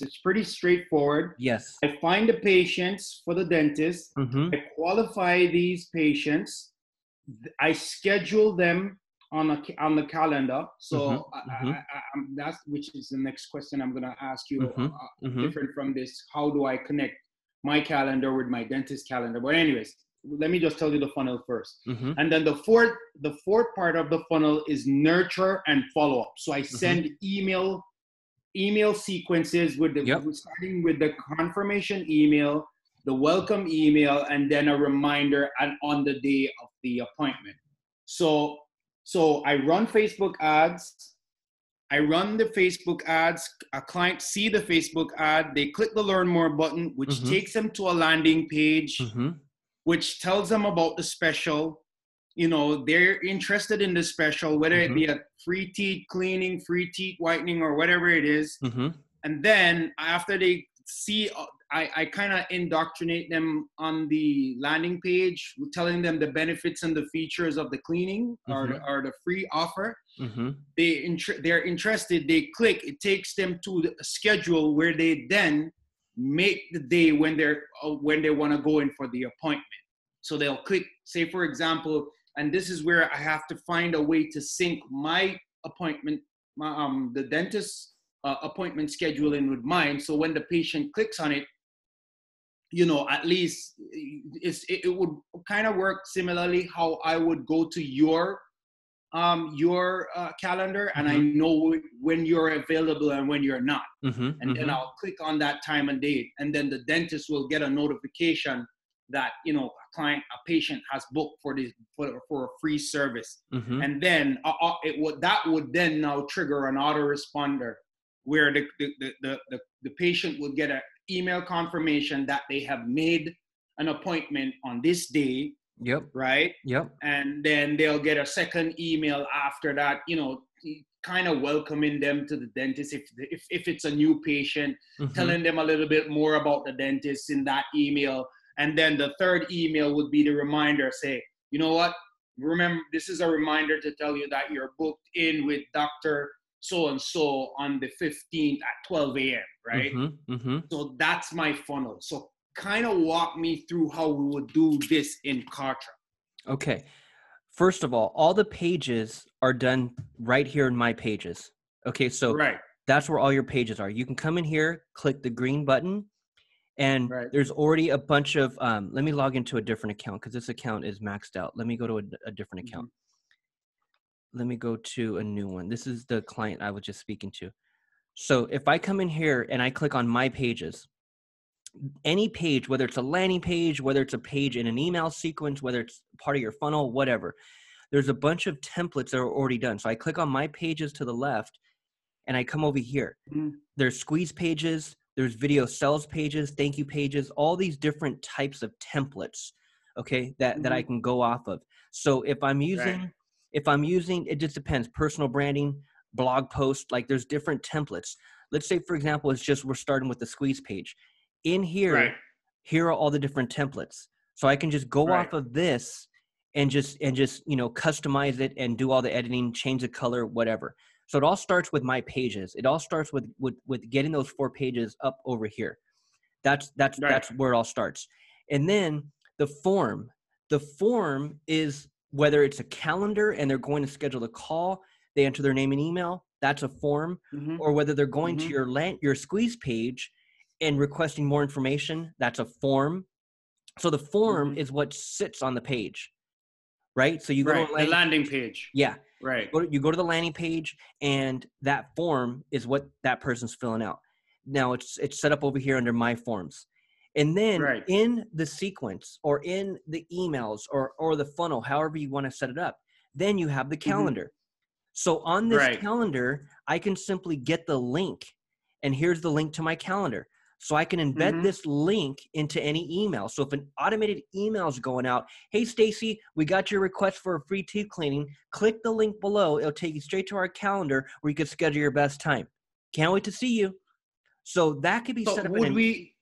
It's pretty straightforward. Yes. I find the patients for the dentist. Mm-hmm. I qualify these patients. I schedule them on a on the calendar. So Mhm, I. I, I, I'm, that's which is the next question I'm gonna ask you. Mhm, uh, mhm. Different from this, how do I connect my calendar with my dentist calendar? But anyways, let me just tell you the funnel first. Mm-hmm. And then the fourth the fourth part of the funnel is nurture and follow up. So I Mm-hmm. send email email sequences with the Yep. starting with the confirmation email, the welcome email, and then a reminder and on the day of the appointment. So so I run Facebook ads. I run the Facebook ads. A client see the Facebook ad. They click the learn more button, which Mhm. takes them to a landing page Mm-hmm. which tells them about the special. You know, they're interested in the special, whether Mhm. it be a free teeth cleaning, free teeth whitening, or whatever it is. Mm-hmm. And then after they see, uh, I, I kind of indoctrinate them on the landing page, telling them the benefits and the features of the cleaning or, the, or the free offer. Mm-hmm. They inter- they're interested. They click. It takes them to the schedule where they then make the day when they're uh, when they want to go in for the appointment. So they'll click. Say for example, and this is where I have to find a way to sync my appointment, my um the dentist uh, appointment scheduling with mine. So when the patient clicks on it, you know, at least it's, it, it would kind of work similarly how I would go to your um your uh, calendar and I know when you're available and when you're not. Mm-hmm. And then I'll click on that time and date, and then the dentist will get a notification that you know client, a patient has booked for this for, for a free service mm-hmm. and then uh, uh, it would that would then now trigger an autoresponder where the the, the, the, the the patient would get an email confirmation that they have made an appointment on this day Yep. right Yep. and then they'll get a second email after that you know kind of welcoming them to the dentist if, if if it's a new patient Mhm. telling them a little bit more about the dentist in that email. And then the third email would be the reminder say, you know what? Remember, this is a reminder to tell you that you're booked in with Dr. So and so on the 15th at 12 a.m., right? Mhm. Mhm. So that's my funnel. So kind of walk me through how we would do this in Kartra. Okay. First of all, all the pages are done right here in my pages. Okay, so right. that's where all your pages are. You can come in here, click the green button, and Right. there's already a bunch of. Um, let me log into a different account because this account is maxed out. Let me go to a, a different account. Let me go to a new one. This is the client I was just speaking to. So if I come in here and I click on my pages, any page, whether it's a landing page, whether it's a page in an email sequence, whether it's part of your funnel, whatever, there's a bunch of templates that are already done. So I click on my pages to the left and I come over here. Mhm. There's squeeze pages, there's video sales pages, thank you pages, all these different types of templates, okay, that, that I mm-hmm. can go off of. So if I'm using, if I'm using, it just depends, personal branding, blog post, like there's different templates. Let's say, for example, it's just we're starting with the squeeze page. In here, Right. here are all the different templates. So I can just go Right. off of this and just and just you know customize it and do all the editing, change the color, whatever. So it all starts with my pages. It all starts with with with getting those four pages up over here. That's that's Right. that's where it all starts. And then the form. The form is whether it's a calendar and they're going to schedule a call, they enter their name and email, that's a form, Mhm. or whether they're going to Mhm. your land, your squeeze page and requesting more information, that's a form. So the form Mhm. is what sits on the page, right? So you go Right. to a The landing, landing page. yeah, Right. go to, you go to the landing page, and that form is what that person's filling out. Now it's it's set up over here under my forms, and then Right. in the sequence or in the emails or or the funnel, however you want to set it up, then you have the mm-hmm. calendar. So on this Right. calendar, I can simply get the link, and here's the link to my calendar. So I can embed Mhm. this link into any email. So if an automated email is going out, hey Stacy, we got your request for a free teeth cleaning. Click the link below. It'll take you straight to our calendar where you can schedule your best time. Can't wait to see you. So that could be So set up. would an- we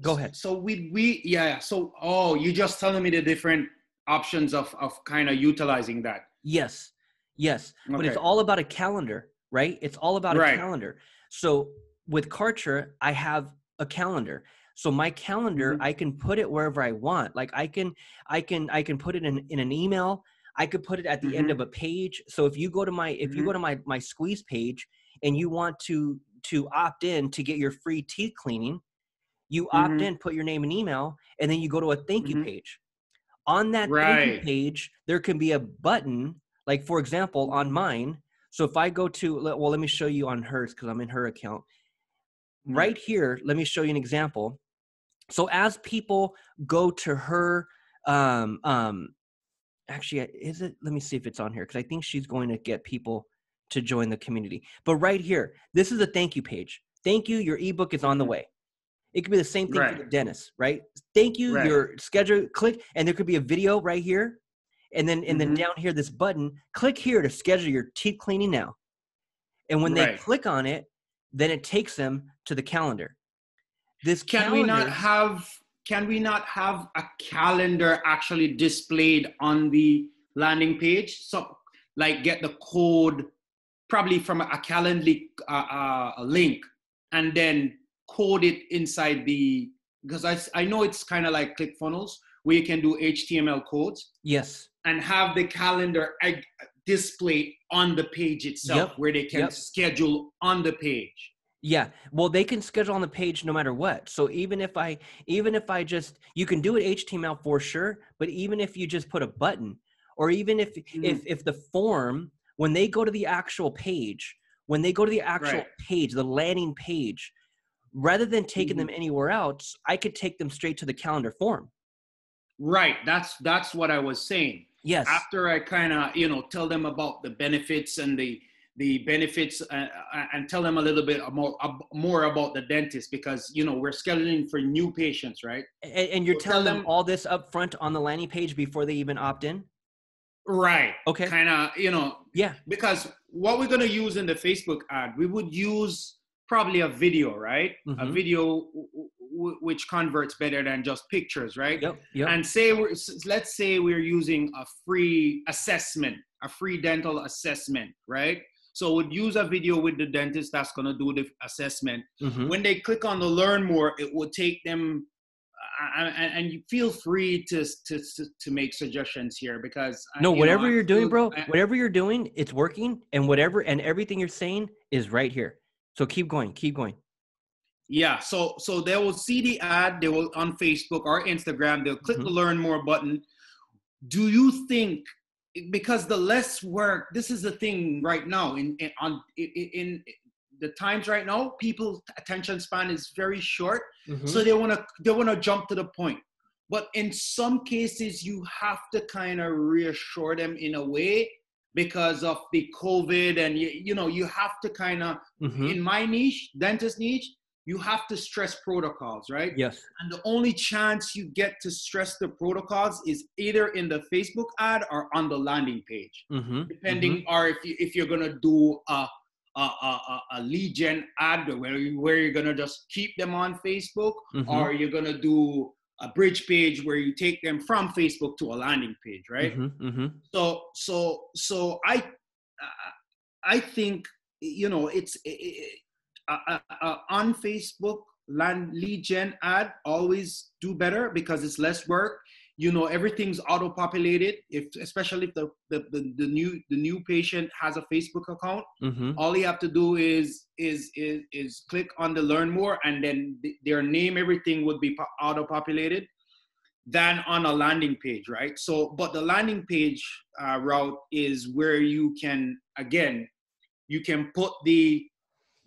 Go ahead. So we we yeah. So oh, you just telling me the different options of of kind of utilizing that. Yes, yes. But it's all about a calendar, right? It's all about Right. a calendar. So with Kartra, I have a calendar. So my calendar, Mhm. I can put it wherever I want. Like I can, I can, I can put it in in an email. I could put it at the end Mhm. of a page. So if you go to my if you go to my my squeeze page and you want to to opt in to get your free teeth cleaning, you opt Mhm. in, put your name and email, and then you go to a thank you Mhm. page. On that thank you page, there can be a button, like for example, on mine. So if I go to well, let me show you on hers because I'm in her account. Mhm. Right here, let me show you an example. So as people go to her, um, um, actually, is it? Let me see if it's on here because I think she's going to get people to join the community. But right here, this is a thank you page. Thank you. Your ebook is on the Mhm. way. It could be the same thing for Right. the dentist, right? Thank you. Right. Your schedule. Click, and there could be a video right here, and then and then Mhm. down here, this button. Click here to schedule your teeth cleaning now. And when they click on it, then it takes them to the calendar. This Can we not have can we not have a calendar actually displayed on the landing page? So like get the code probably from a Calendly uh, uh, a link and then code it inside the because I, I know it's kind of like ClickFunnels where you can do HTML codes Yes. and have the calendar display on the page itself Yep, where they can yep. schedule on the page. Yeah. Well, they can schedule on the page no matter what. So even if I even if I just you can do it HTML for sure, but even if you just put a button or even if Mm-hmm. if if the form when they go to the actual page, when they go to the actual Right. page, the landing page, rather than taking Mm-hmm. them anywhere else, I could take them straight to the calendar form. Right. That's that's what I was saying. Yes. After I kind of you know tell them about the benefits and the the benefits uh, uh, and tell them a little bit more ab- more about the dentist because you know we're scheduling for new patients, right? and, and you're tell telling them them- all this up front on the landing page before they even opt in? Right. Okay. Kind of you know Yeah. because what we're going to use in the Facebook ad, we would use probably a video, right? A Mhm. video w- w- which converts better than just pictures, right? Yep. Yep. And say we're let's say we're using a free assessment, a free dental assessment, right? So we'd use a video with the dentist that's going to do the assessment. Mhm. When they click on the learn more, it will take them uh, and, and you feel free to, to to make suggestions here because uh, No, you know, whatever I you're doing, bro, I- whatever you're doing, it's working, and whatever and everything you're saying is right here. So keep going, keep going. Yeah, so so they will see the ad, they will on Facebook or Instagram, they'll click Mhm. the learn more button. Do you think because the less work, this is the thing right now in in on in, in the times right now, people's attention span is very short, Mhm. so they want to they want to jump to the point. But in some cases, you have to kind of reassure them in a way because of the COVID, and you, you know you have to kind of Mhm. in my niche, dentist niche, you have to stress protocols, right? Yes. And the only chance you get to stress the protocols is either in the Facebook ad or on the landing page, Mm-hmm. depending, or if you if you're gonna do a a, a, a- lead gen ad where you, where you're gonna just keep them on Facebook, Mhm. or you're gonna do a bridge page where you take them from Facebook to a landing page, right? Mm-hmm. so so so i uh, i think you know it's it, uh, uh, uh, on facebook land lead gen ad always do better because it's less work you know everything's auto populated if especially if the, the the the new the new patient has a facebook account Mm-hmm. all you have to do is is is is click on the learn more and then th- their name everything would be po- auto populated than on a landing page right so but the landing page uh, route is where you can again you can put the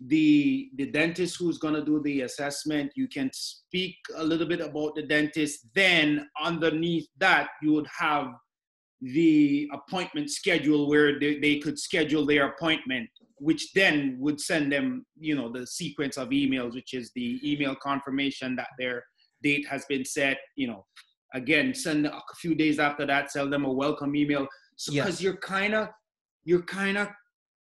the the dentist who's going to do the assessment you can speak a little bit about the dentist then underneath that you would have the appointment schedule where they, they could schedule their appointment which then would send them you know the sequence of emails which is the email confirmation that their date has been set you know again send a few days after that send them a welcome email so Yes. because you're kind of you're kind of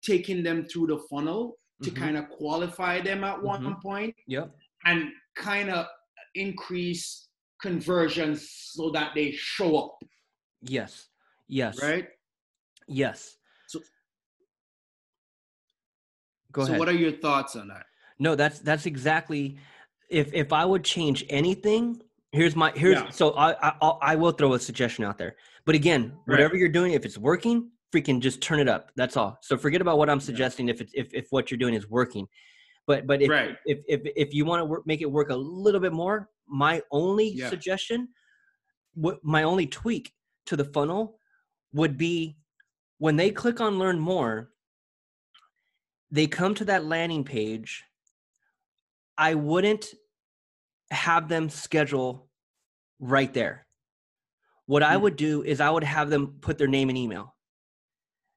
taking them through the funnel to Mhm. kind of qualify them at one Mhm. point Yep. and kind of increase conversions so that they show up Yes. Yes. right Yes. So- Go ahead so what are your thoughts on that No, that's that's exactly. If if I would change anything, here's my here's Yeah. so I I I will throw a suggestion out there. But again, Right. whatever you're doing, if it's working, freaking just turn it up. That's all. So forget about what I'm Yeah. suggesting if it's if if what you're doing is working. But but if Right. if if if you want to work, make it work a little bit more, my only Yeah. suggestion, what my only tweak to the funnel would be when they click on learn more, they come to that landing page. I wouldn't have them schedule right there. What I Mm. would do is I would have them put their name and email.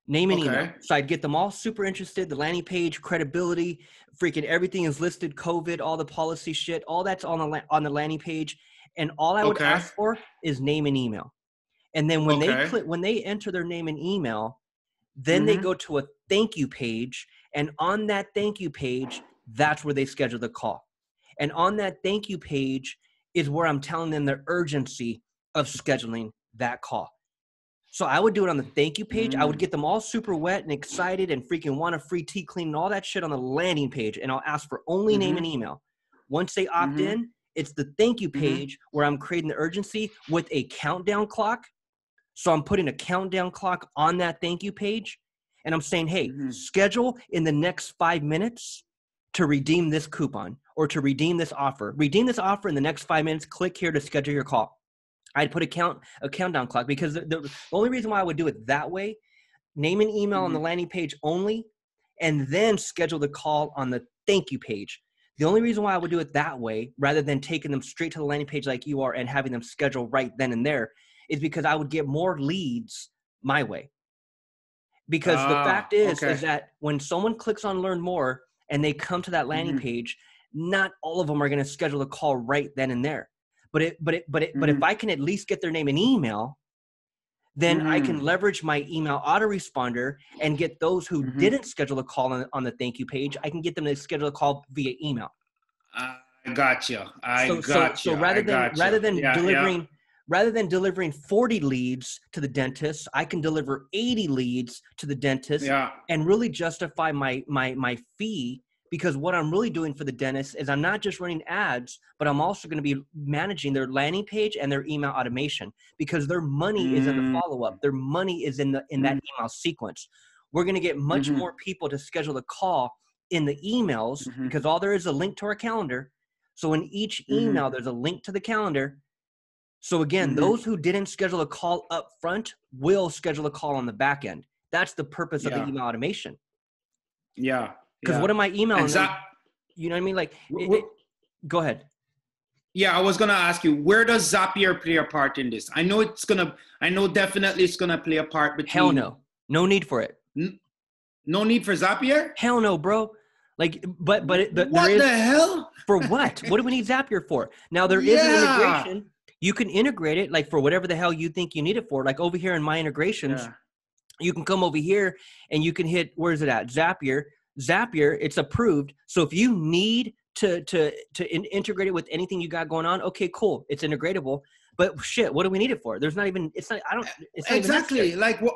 Name and email. So I'd get them all super interested. The landing page, credibility, freaking everything is listed. COVID, all the policy shit, all that's on the la- on the landing page. And all I would Okay. ask for is name and email. And then when they Okay. click, when they enter their name and email, then they Mhm. go to a thank you page, and on that thank you page, that's where they schedule the call. And on that thank you page is where I'm telling them the urgency of scheduling that call. So I would do it on the thank you page. I would Mm. get them all super wet and excited and freaking want a free tea clean and all that shit on the landing page. And I'll ask for only name Mhm. and email. Once they opt Mhm. in, it's the thank you Mhm. page where I'm creating the urgency with a countdown clock. So I'm putting a countdown clock on that thank you page. And I'm saying, hey, Mhm. schedule in the next five minutes to redeem this coupon or to redeem this offer. Redeem this offer in the next five minutes. Click here to schedule your call. I'd put a count a countdown clock because the, the only reason why I would do it that way, name and email on the Mm-hmm. landing page only, and then schedule the call on the thank you page. The only reason why I would do it that way, rather than taking them straight to the landing page like you are and having them schedule right then and there, is because I would get more leads my way. Because the Ah, fact is, okay. is that when someone clicks on learn more and they come to that landing Mhm. page, not all of them are going to schedule a call right then and there. But it, but it, but it, but if I can at least get their name and email, then I can Mm. leverage my email autoresponder and get those who Mhm. didn't schedule a call on, on the thank you page. I can get them to schedule a call via email. I got you. I so, got so, you. so rather I than rather than Yeah, yeah. delivering rather than delivering 40 leads to the dentist, I can deliver 80 leads to the dentist Yeah. and really justify my my my fee because what I'm really doing for the dentist is I'm not just running ads, but I'm also going to be managing their landing page and their email automation because their money is in Mm. the follow up. Their money is in the in that email sequence. We're going to get much Mhm. more people to schedule the call in the emails Mhm. because all there is a link to our calendar. So in each Mhm. email, there's a link to the calendar. So again, Mhm. those who didn't schedule a call up front will schedule a call on the back end. That's the purpose of the email automation. Yeah. Because yeah. what am I emailing? them? You know what I mean? Like, it- it- go ahead. Yeah, I was gonna ask you, where does Zapier play a part in this? I know it's gonna, I know definitely it's gonna play a part between. Hell no, no need for it. No need for Zapier. Hell no, bro. Like, but but it, the, what is the hell? for what? what do we need Zapier for? Now there is Yeah. an integration. You can integrate it like for whatever the hell you think you need it for. Like over here in my integrations, Yeah. you can come over here and you can hit where's it at Zapier. Zapier, it's approved. So if you need to to to in, integrate it with anything you got going on, okay, cool, it's integratable. But shit, what do we need it for? There's not even. It's not. I don't. It's not Exactly. Like what?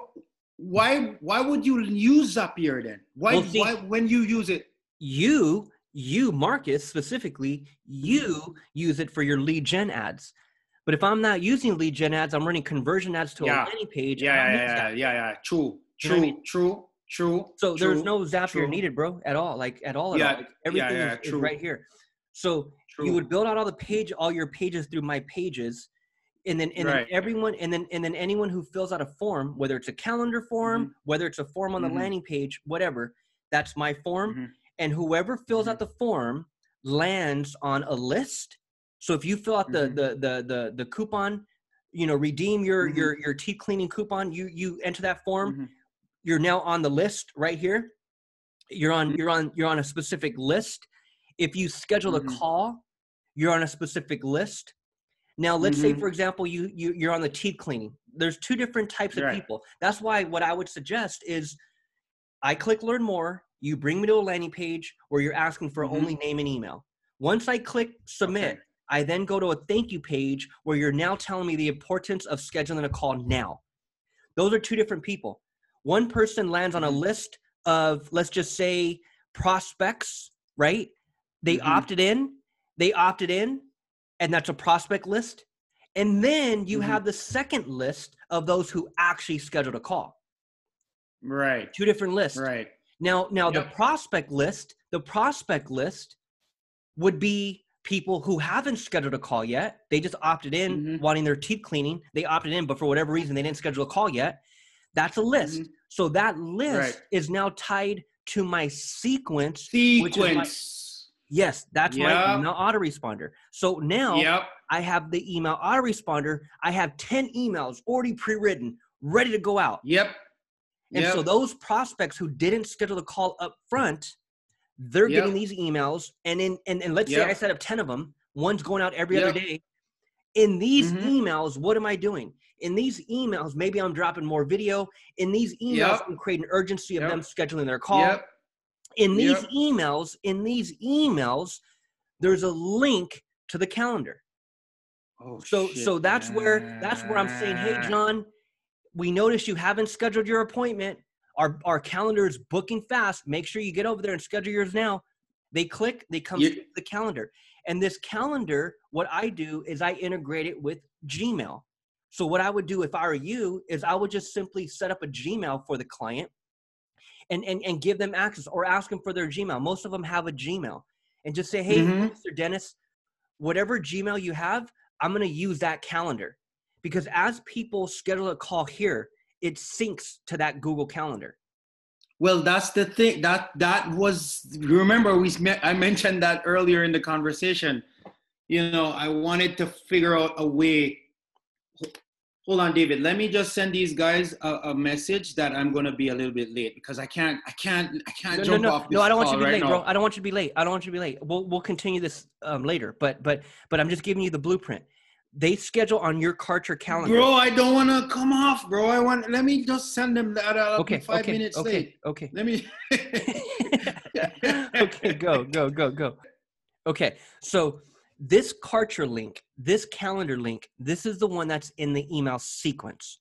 Why? Why would you use Zapier then? Why? Well, see- why when you use it? you you marcus specifically you use it for your lead gen ads but if i'm not using lead gen ads i'm running conversion ads to Yeah. a landing page Yeah, yeah, yeah, yeah, yeah. True, You know I true, mean? true, true. so there's no zapier true. needed bro at all like at all at Yeah, all. Like, everything yeah, is, is true. right here so true. you would build out all the page all your pages through my pages and then and Right. then everyone and then and then anyone who fills out a form whether it's a calendar form whether it's a form on the Mhm. landing page whatever that's my form Mhm. and whoever fills Mm-hmm. out the form lands on a list so if you fill out the Mhm. the the the, the coupon you know redeem your Mhm. your your teeth cleaning coupon you you enter that form Mhm. You're now on the list right here. You're on Mhm. you're on you're on a specific list. If you schedule a call you're on a specific list. Now let's say Mhm. for example you, you you're on the teeth cleaning. There's two different types of people. That's why what i would suggest is i click learn more you bring me to a landing page where you're asking for Mhm. only name and email. Once i click submit Okay. i then go to a thank you page where you're now telling me the importance of scheduling a call now. Those are two different people one person lands on a Mhm. list of let's just say prospects right They Mhm. opted in, they opted in, and that's a prospect list. And then you Mhm. have the second list of those who actually scheduled a call. Right. Two different lists. Right. Now, now the prospect list, the prospect list would be people who haven't scheduled a call yet. They just opted in Mhm. wanting their teeth cleaning. They opted in, but for whatever reason, they didn't schedule a call yet. That's a list. So that list Right. is now tied to my sequence. is my- Sequence. Yes, that's my Yep. email autoresponder. So now Yep. I have the email autoresponder. I have 10 emails already pre-written, ready to go out. Yep. And Yep. so those prospects who didn't schedule the call up front, they're Yep. getting these emails. And in and, and let's say I set up 10 of them, one's going out every other day. In these Mhm. emails, what am I doing? In these emails, maybe I'm dropping more video. In these emails, Yep. I'm creating urgency of Yep. them scheduling their call. Yep. In these emails, in these emails, there's a link to the calendar. Oh, So shit, so that's where that's where I'm saying, hey. John, we noticed you haven't scheduled your appointment. Our our calendar is booking fast. Make sure you get over there and schedule yours now. They click, they come You- to the calendar. And this calendar, what I do is I integrate it with Gmail. So what I would do if I were you is I would just simply set up a Gmail for the client and and, and give them access or ask them for their Gmail. Most of them have a Gmail. And just say, hey, Mhm. Mr. Dennis, whatever Gmail you have, I'm going to use that calendar because as people schedule a call here, it syncs to that Google Calendar. Well, that's the thing. That that was. Remember, we I mentioned that earlier in the conversation. You know, I wanted to figure out a way. Hold on, David. Let me just send these guys a, a message that I'm going to be a little bit late because I can't. I can't. I can't No, no, jump no, off this no, I don't want you to be right late, now. bro. I don't want you to be late. I don't want you to be late. We'll we'll continue this um, later, but but but I'm just giving you the blueprint. They schedule on your Kartra calendar. Bro, I don't want to come off, bro. I want. Let me just send them that. I'll okay, five okay, minutes okay, late. okay. Let me. okay, go, go, go, go. Okay, so this Kartra link, this calendar link, this is the one that's in the email sequence.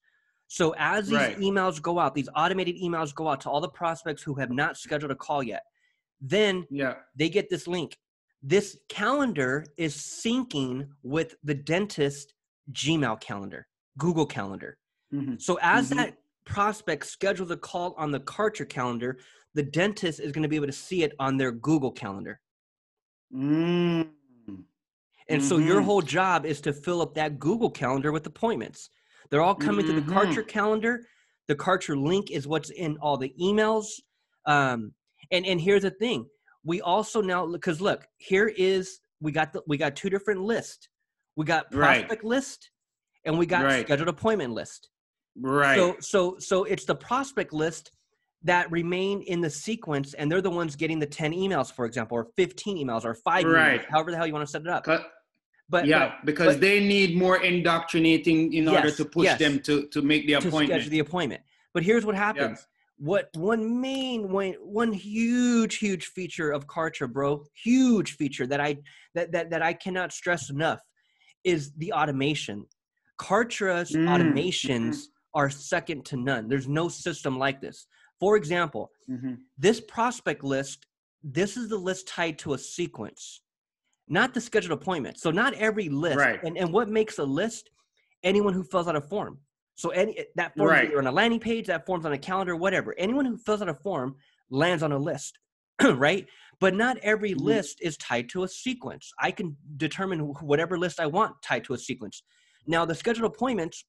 So as these Right. emails go out, these automated emails go out to all the prospects who have not scheduled a call yet. Then Yeah. they get this link. This calendar is syncing with the dentist Gmail calendar, Google Calendar. Mhm. So as Mhm. that prospect schedules a call on the Kartra calendar, the dentist is going to be able to see it on their Google calendar. Mm. And so your Mhm. whole job is to fill up that Google calendar with appointments. They're all coming to the Kartra Mhm. calendar. The Kartra link is what's in all the emails. Um, and and here's the thing: we also now because look, here is we got the we got two different lists. We got Right. prospect list, and we got Right. scheduled appointment list. Right. So so so it's the prospect list that remain in the sequence, and they're the ones getting the ten emails, for example, or fifteen emails, or five Right. emails, however the hell you want to set it up. Cut- But yeah, but, because but- they need more indoctrinating in order to push yes. them to to make the appointment. to schedule the appointment. But here's what happens. What one main one one huge huge feature of Kartra, bro, huge feature that I that that, that I cannot stress enough is the automation. Kartra's Mm, automations are second to none. There's no system like this. For example, Mhm. this prospect list, this is the list tied to a sequence, not the scheduled appointment. So not every list. Right. And, and what makes a list? Anyone who fills out a form. So any that form Right. either on a landing page, that form's on a calendar, whatever. Anyone who fills out a form lands on a list, right? But not every Mhm. list is tied to a sequence. I can determine whatever list I want tied to a sequence. Now the scheduled appointments,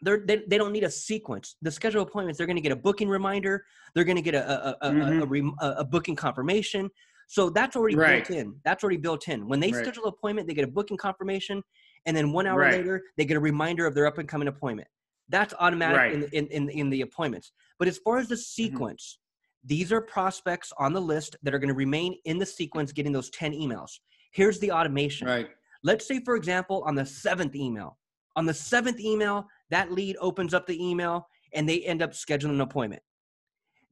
they're, they they don't need a sequence. The scheduled appointments, they're going to get a booking reminder. They're going to get a a, a, Mhm. rem- a, a booking confirmation. So that's already Right. built in. That's already built in. When they Right. schedule an appointment, they get a booking confirmation, and then one hour Right. later, they get a reminder of their up and coming appointment. That's automatic Right. Mm-hmm. in, in, in in the appointments. But as far as the sequence, these are prospects on the list that are going to remain in the sequence, getting those ten emails. Here's the automation. Right. Let's say, for example, on the seventh email, on the seventh email, that lead opens up the email and they end up scheduling an appointment.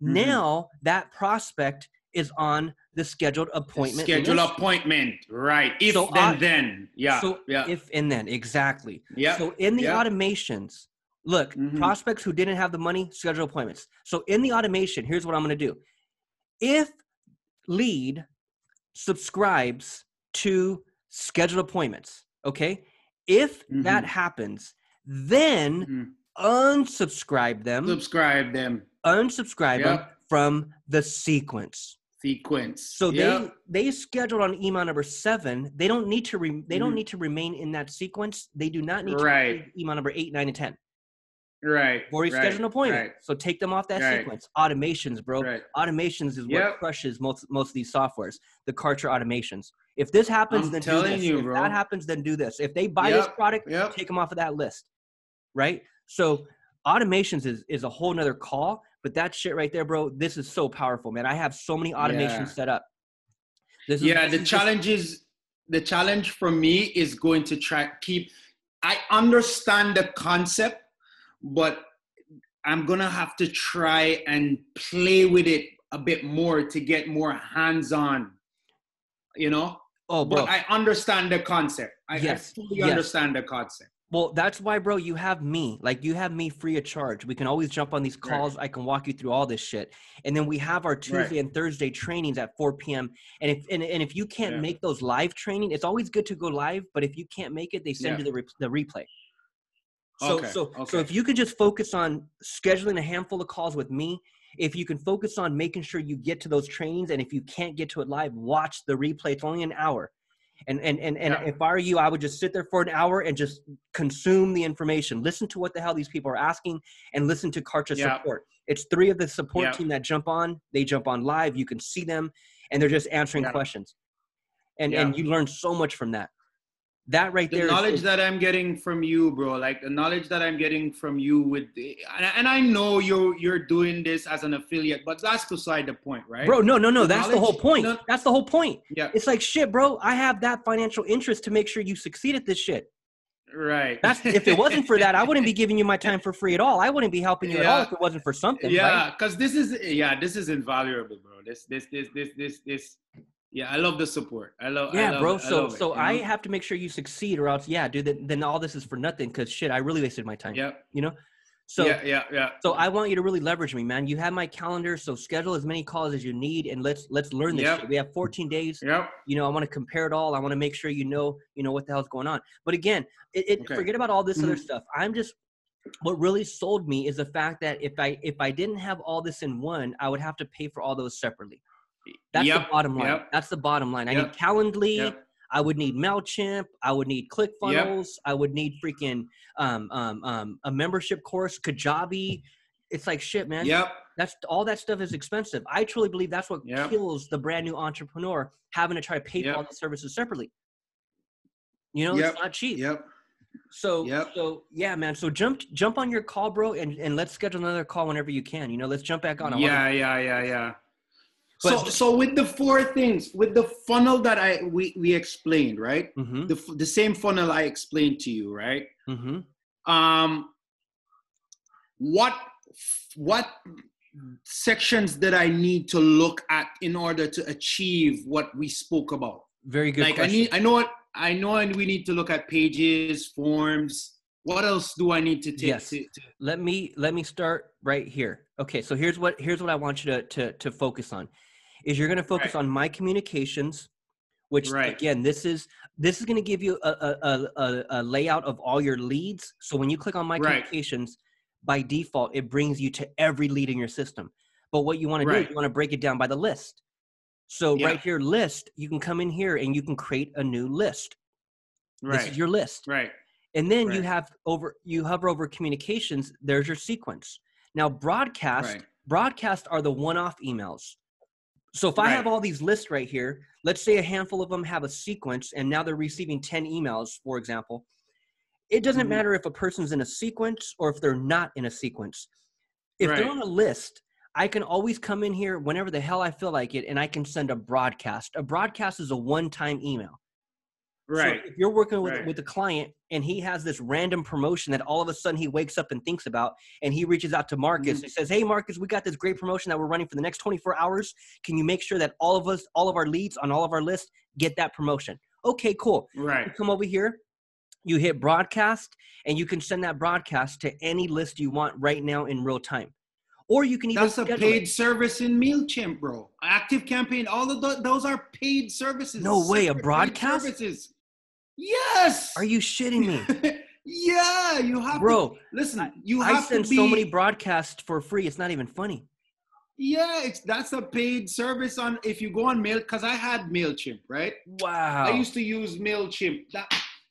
Mhm. Now that prospect is on the scheduled appointment. Schedule list. appointment. Right. If So then I- then. Yeah. So yeah. if and then exactly. yeah. So in the yeah. automations, look, Mhm. prospects who didn't have the money schedule appointments. So in the automation, here's what I'm going to do. If lead subscribes to scheduled appointments. Okay. If that Mhm. happens, then Mhm. unsubscribe them, Subscribe them. unsubscribe them from the sequence. Sequence. So Yep. they they scheduled on email number seven. They don't need to re, they don't Mhm. need to remain in that sequence. They do not need to Right. receive email number eight, nine, and ten. Right. Already right, schedule an appointment. Right. So take them off that Right. sequence. Automations, bro. Automations is what Yep. crushes most most of these softwares. The Kartra automations. If this happens, I'm then do this. you, if bro. that happens, then do this. If they buy this product, Yep. take them off of that list. Right. So automations is is a whole nother call. But that shit right there, bro. This is so powerful, man. I have so many automations Yeah. set up. This is, yeah the is just- challenge is the challenge for me is going to try keep i understand the concept but i'm gonna have to try and play with it a bit more to get more hands-on you know oh, bro. but i understand the concept i, Yes, I fully yes. understand the concept Well, that's why, bro, you have me. Like, you have me free of charge. We can always jump on these Right. calls. I can walk you through all this shit. And then we have our Tuesday and Thursday trainings at 4 p.m. And if and, and if you can't Yeah. make those live training, it's always good to go live. But if you can't make it, they send Yeah. you the re- the replay. So Okay, so so if you could just focus on scheduling a handful of calls with me, if you can focus on making sure you get to those trainings, and if you can't get to it live, watch the replay. It's only an hour. And and and, and Yeah. if I were you, I would just sit there for an hour and just consume the information. Listen to what the hell these people are asking, and listen to Kartra Yeah. support. It's three of the support Yeah. team that jump on. They jump on live. You can see them, and they're just answering questions. And and you learn so much from that. That right there. the there. knowledge is- that I'm getting from you, bro, like the knowledge that I'm getting from you with, the, and, and I know you're you're doing this as an affiliate, but that's beside the point, right? Bro, no, no, no. The That's the whole point. no- That's the whole point. yeah, It's like shit, bro. I have that financial interest to make sure you succeed at this shit. right. That's if it wasn't for that, I wouldn't be giving you my time for free at all. I wouldn't be helping you at all if it wasn't for something. yeah, right? because this is yeah, this is invaluable, bro. This this this this this this. Yeah, I love the support. I love. I Yeah, love bro. it. I So it, so you I know? have to make sure you succeed, or else, yeah, dude. Then, then all this is for nothing. Because shit, I really wasted my time. Yeah. You know. So yeah, yeah, yeah. so I want you to really leverage me, man. You have my calendar, so schedule as many calls as you need, and let's let's learn this. Yep. Shit. We have 14 days. Yep. you know i want to compare it all i want to make sure you know you know what the hell's going on but again it, it Okay. forget about all this other Mhm. stuff i'm just what really sold me is the fact that if i if i didn't have all this in one i would have to pay for all those separately that's the bottom line yep. that's the bottom line i need calendly Yep. i would need mailchimp i would need clickfunnels i would need freaking um, um, um, a membership course kajabi it's like shit man Yep. that's all that stuff is expensive. I truly believe that's what Yep. kills the brand new entrepreneur having to try to pay Yep. for all the services separately. You know, Yep. it's not cheap. Yep. So Yep. so yeah, man. So jump jump on your call, bro, and, and let's schedule another call whenever you can. You know, let's jump back on. I wanna- Yeah, yeah, yeah, yeah. But- so, so with the four things, with the funnel that I we we explained, right? Mhm, The the same funnel I explained to you, right? mhm. Um, what what sections that I need to look at in order to achieve what we spoke about? Very good like question. I need, I know what I know, and we need to look at pages, forms. What else do I need to take? Yes. To, to, let me let me start right here. Okay, so here's what here's what I want you to to to focus on. Is you're going to focus Right. on my communications, which Right. again this is this is going to give you a, a, a, a, layout of all your leads. So when you click on my Right. communications, by default it brings you to every lead in your system. But what you want to do is you want to break it down by the list. So Yeah. right here, list, you can come in here and you can create a new list. This is your list. right, And then you have over you hover over communications, there's your sequence. Now broadcast right, broadcast are the one-off emails. So if I have all these lists right here, let's say a handful of them have a sequence and now they're receiving 10 emails, for example. It doesn't Mhm. matter if a person's in a sequence or if they're not in a sequence. If they're on a list, I can always come in here whenever the hell I feel like it and I can send a broadcast. A broadcast is a one-time email. Right. So if you're working with, right. with a client and he has this random promotion that all of a sudden he wakes up and thinks about, and he reaches out to Marcus Mhm. and says, "Hey, Marcus, we got this great promotion that we're running for the next 24 hours. Can you make sure that all of us, all of our leads on all of our lists, get that promotion?" Okay, cool. You right, come over here, you hit broadcast, and you can send that broadcast to any list you want right now in real time. Or you can even That's a paid it. service in Mailchimp, bro. Active Campaign, all of tho- those are paid services. No way, a broadcast? Services. Yes. Are you shitting me? yeah, you have Bro, to listen. I- you I have send to be. so many broadcasts for free. It's not even funny. yeah, it's that's a paid service on if you go on Mail because I had Mailchimp, right? Wow. I used to use Mailchimp. That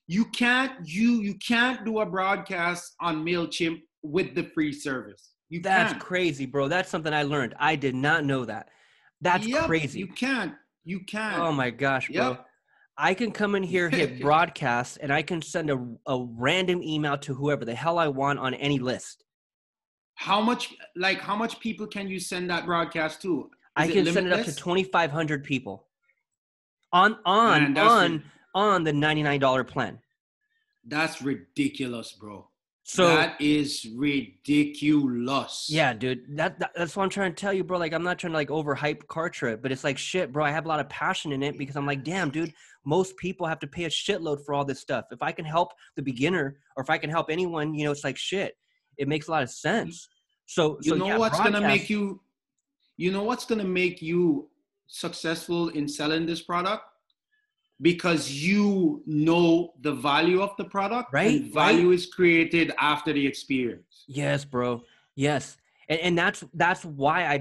you can't you you can't do a broadcast on Mailchimp with the free service. You That's can't. crazy, bro. That's something I learned. I did not know that. That's Yep, crazy. You can't. You can't. Oh my gosh, bro. Yep. I can come in here, hit broadcast, and I can send a, a random email to whoever the hell I want on any list. How much like how much people can you send that broadcast to? I Is can send it up to 2,500 people on on Man, on on the $99 plan. That's ridiculous, bro. So that is ridiculous. yeah, dude, that, that that's what I'm trying to tell you, bro. Like I'm not trying to like overhype Kartra, but it's like shit, bro. I have a lot of passion in it because I'm like, damn, dude. Most people have to pay a shitload for all this stuff. If I can help the beginner, or if I can help anyone, you know, it's like shit. It makes a lot of sense. So You so know yeah, what's gonna make you you know what's gonna make you successful in selling this product? Because you know the value of the product. Right, And value is created after the experience. Yes, bro. Yes. And, and that's that's why I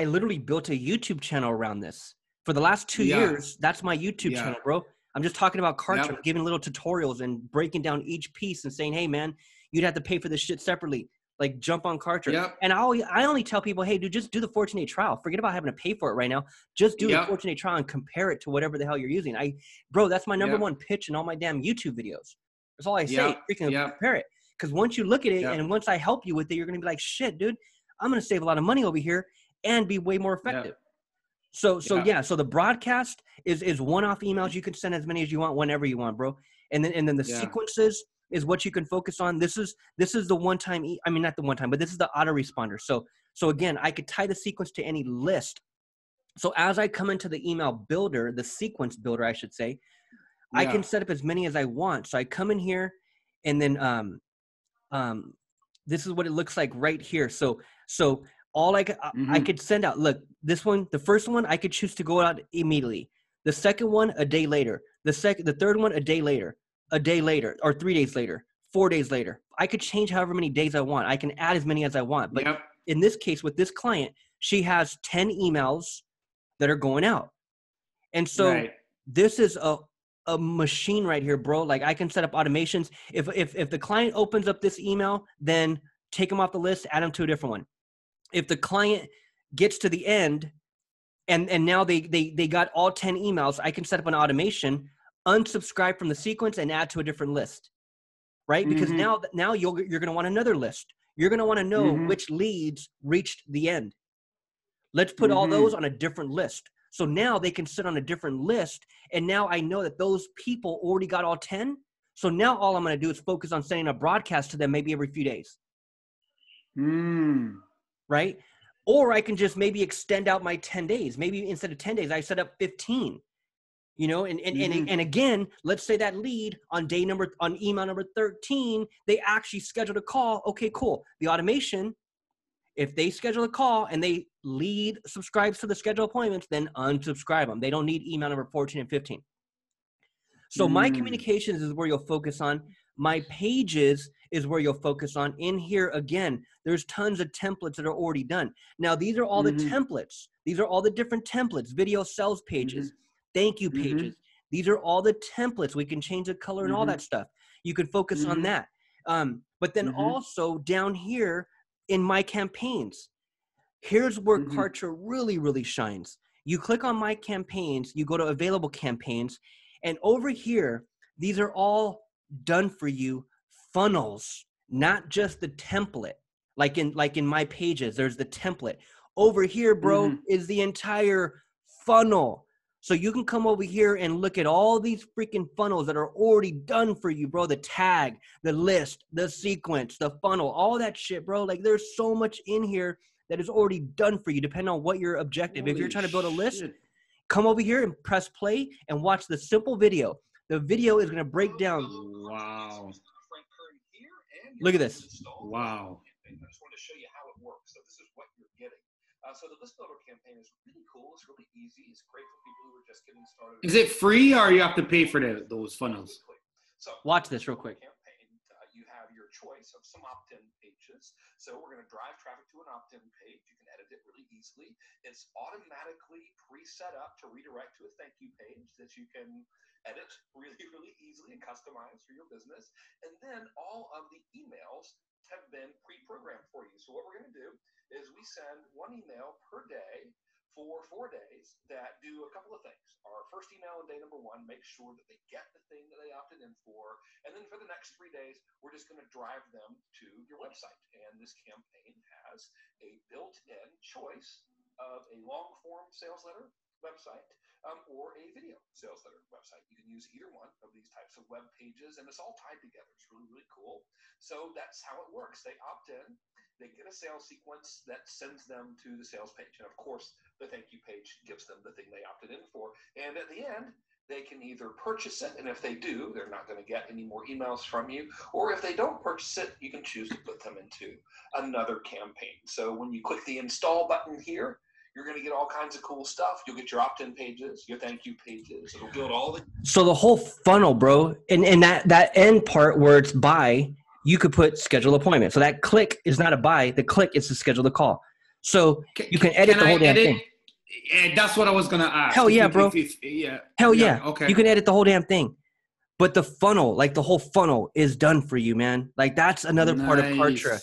I literally built a YouTube channel around this. For the last two Yeah. years, that's my YouTube Yeah. channel, bro. I'm just talking about Kartra, Yep. giving little tutorials and breaking down each piece and saying, hey man, you'd have to pay for this shit separately. Like jump on Kartra. Yep. And I only, I only tell people, hey, dude, just do the 14 day trial. Forget about having to pay for it right now. Just do Yep. the 14 day trial and compare it to whatever the hell you're using. I, bro, that's my number Yep. one pitch in all my damn YouTube videos. That's all I say. Freaking compare it. Because once you look at it and once I help you with it, you're gonna be like, shit, dude, I'm gonna save a lot of money over here and be way more effective. So, so Yeah. yeah. So the broadcast is is one off emails. You can send as many as you want whenever you want, bro. And then and then the Yeah. sequences is what you can focus on. This is this is the one time. E- I mean, not the one time, but this is the autoresponder. So so again, I could tie the sequence to any list. So as I come into the email builder, the sequence builder, I should say, I can set up as many as I want. So I come in here, and then um, um, this is what it looks like right here. So so all I could I- I mm-hmm. could send out. Look, this one, the first one, I could choose to go out immediately. The second one, a day later. The second, the third one, a day later. A day later, or three days later. Four days later. I could change however many days I want. I can add as many as I want. But yep. in this case with this client she has 10 emails that are going out and so right. this is a a machine right here bro like i can set up automations if if if the client opens up this email then take them off the list add them to a different one if the client gets to the end and and now they they they got all 10 emails i can set up an automation unsubscribe from the sequence and add to a different list right because Mhm. now now you're you're going to want another list you're going to want to know Mhm. which leads reached the end let's put all Mhm. those on a different list so now they can sit on a different list and now i know that those people already got all 10 so now all i'm going to do is focus on sending a broadcast to them maybe every few days Mm. Right? Or I can just maybe extend out my 10 days. Maybe instead of 10 days, I set up 15. You know, and and, Mhm. and and again, let's say that lead on day number on email number 13, they actually scheduled a call. Okay, cool. The automation, if they schedule a call and they lead subscribes to the scheduled appointments, then unsubscribe them. They don't need email number 14 and 15. So my Mm. communications is where you'll focus on. My pages is where you'll focus on. In here again, there's tons of templates that are already done. Now these are all Mhm. the templates. These are all the different templates. Video sales pages, thank you Mhm. pages. These are all the templates. We can change the color and all Mhm. that stuff. You could focus on Mhm. that. Um, but then also down here in my campaigns, here's where Mhm. Kartra really, really shines. You click on my campaigns, you go to available campaigns, and over here, these are all done for you funnels, not just the template. Like in like in my pages, there's the template. Over here, bro, Mhm. is the entire funnel. So you can come over here and look at all these freaking funnels that are already done for you, bro. The tag, the list, the sequence, the funnel, all that shit, bro. Like there's so much in here that is already done for you, depending on what your objective. if you're trying to build a list, shit. come over here and press play and watch the simple video. The video is going to break down. Wow. Look at this. Wow. I just wanted to show you how it works. So this is what you're Uh, so the list builder campaign is really cool. It's really easy. It's great for people who are just getting started. Is it free or you have to pay for the, those funnels? So Watch this real quick. Campaign, uh, you have your choice of some opt-in pages. So we're going to drive traffic to an opt-in page. You can edit it really easily. It's automatically pre-set up to redirect to a thank you page that you can edit really, really easily and customize for your business. And then all of the emails have been pre-programmed for you. So what we're going to do is we send one email per day for four days that do a couple of things. Our first email on day number one makes sure that they get the thing that they opted in for. And then for the next three days, we're just going to drive them to your website. And this campaign has a built in choice of a long form sales letter website um, or a video sales letter website. You can use either one of these types of web pages, and it's all tied together. It's really, really cool. So that's how it works. They opt in, they get a sales sequence that sends them to the sales page. And of course, the thank you page gives them the thing they opted in for. And at the end, they can either purchase it, and if they do, they're not going to get any more emails from you. Or if they don't purchase it, you can choose to put them into another campaign. So when you click the install button here, you're going to get all kinds of cool stuff. You'll get your opt-in pages, your thank you pages. It'll build all the. So the whole funnel, bro, and and that that end part where it's buy, you could put schedule appointment. So that click is not a buy. The click is to schedule the call. So you can edit the whole damn thing. Yeah, that's what I was gonna ask. Hell yeah, If- bro. if- if- yeah. Hell yeah. Okay. You can edit the whole damn thing. But the funnel, like the whole funnel, is done for you, man. Like that's another part of Kartra.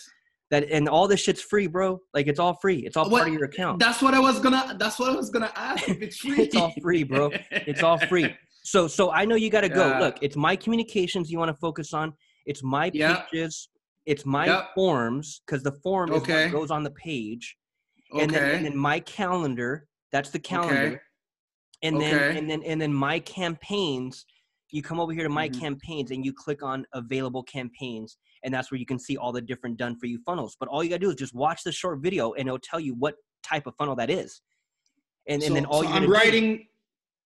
That and all this shit's free, bro. Like it's all free. It's all What- part of your account. That's what I was gonna. That's what I was gonna ask. If it's free, It's all free, bro. It's all free. So so I know you got to go. Yeah. Look, it's my communications you want to focus on. It's my Yeah. pages. It's my Yep. forms because the form is Okay. what goes on the page, Okay. and then and then my calendar. That's the calendar. Okay. And then and then and then my campaigns. You come over here to my Mhm. campaigns and you click on available campaigns, and that's where you can see all the different done for you funnels. But all you gotta do is just watch the short video, and it'll tell you what type of funnel that is. And and then all so you I'm writing.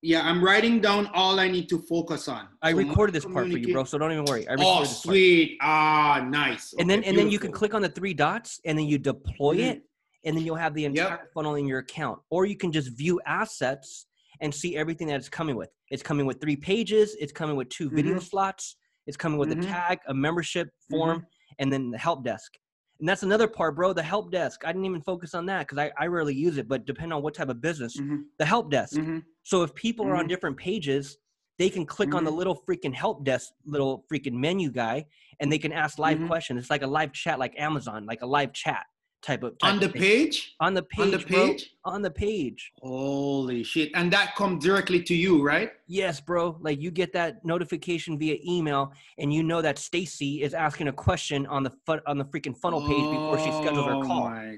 Yeah, I'm writing down all I need to focus on. I So recorded this part for you, bro. So don't even worry. I recorded Oh, sweet. Ah, nice. And then Okay, and then you can click on the three dots and then you deploy Mhm. it and then you'll have the entire funnel in your account. Or you can just view assets and see everything that it's coming with. It's coming with three pages, it's coming with 2 video Mhm. slots, it's coming with Mhm. a tag, a membership Mm-hmm. form, and then the help desk. And that's another part, bro. The help desk. I didn't even focus on that because I, I rarely use it, but depending on what type of business, Mhm, the help desk. mhm. So if people are on Mhm. different pages, they can click on the little freaking help desk, little freaking menu guy, and they can ask live questions. It's like a live chat, like Amazon, like a live chat type of type On the thing. page. On the page, On the bro. page. On the page. Holy shit! And that comes directly to you, right? Yes, bro. Like you get that notification via email, and you know that Stacy is asking a question on the fu- on the freaking funnel page before she schedules her oh call. Oh my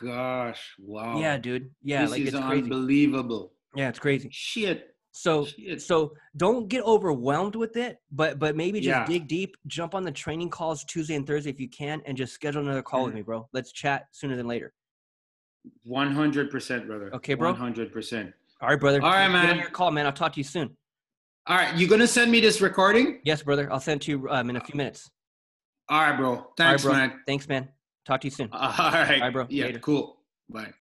gosh! Wow. Yeah, dude. Yeah, this like is it's crazy. unbelievable. Yeah, it's crazy. Shit. So so don't get overwhelmed with it, but but maybe just Yeah. dig deep, jump on the training calls Tuesday and Thursday if you can, and just schedule another call with Mhm. me, bro. Let's chat sooner than later. One hundred percent, brother. Okay, bro? One hundred percent. All right, brother. All right, Get on man. your call, man. I'll talk to you soon. All right, you gonna send me this recording? Yes, brother. I'll send it to you um, in a few minutes. All right, bro. Thanks, All right, bro. man. Thanks, man. Talk to you soon. All right. All right, bro. Yeah, Later. cool. Bye.